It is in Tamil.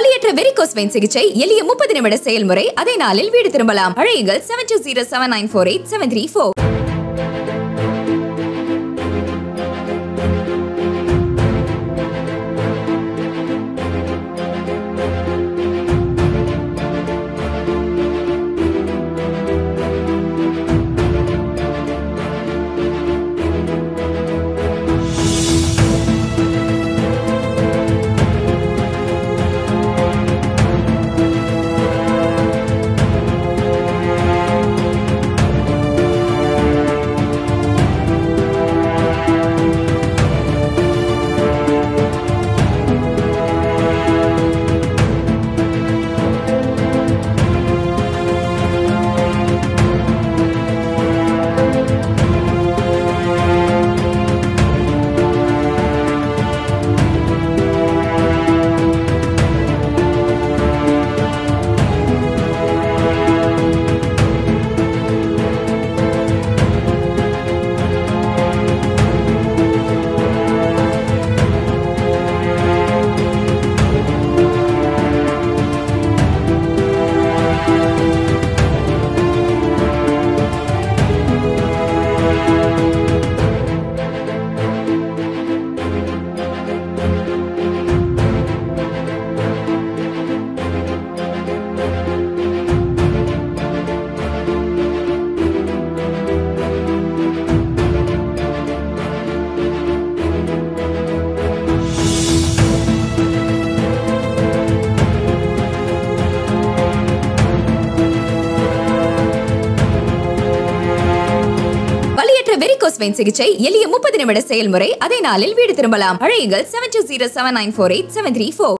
வலியற்ற வெரிகோஸ் வெயின் சிகிச்சை எளிய முப்பது நிமிட செயல்முறை அதே நாளில் வீடு திரும்பலாம். அழையுங்கள் seven two zero seven nine four eight seven three four வலியற்ற varicose vein சிகிச்சை எளிய முப்பது நிமிட செயல்முறை அதே நாளில் வீடு திரும்பலாம். அழையுங்கள் seven two zero seven nine four eight seven three four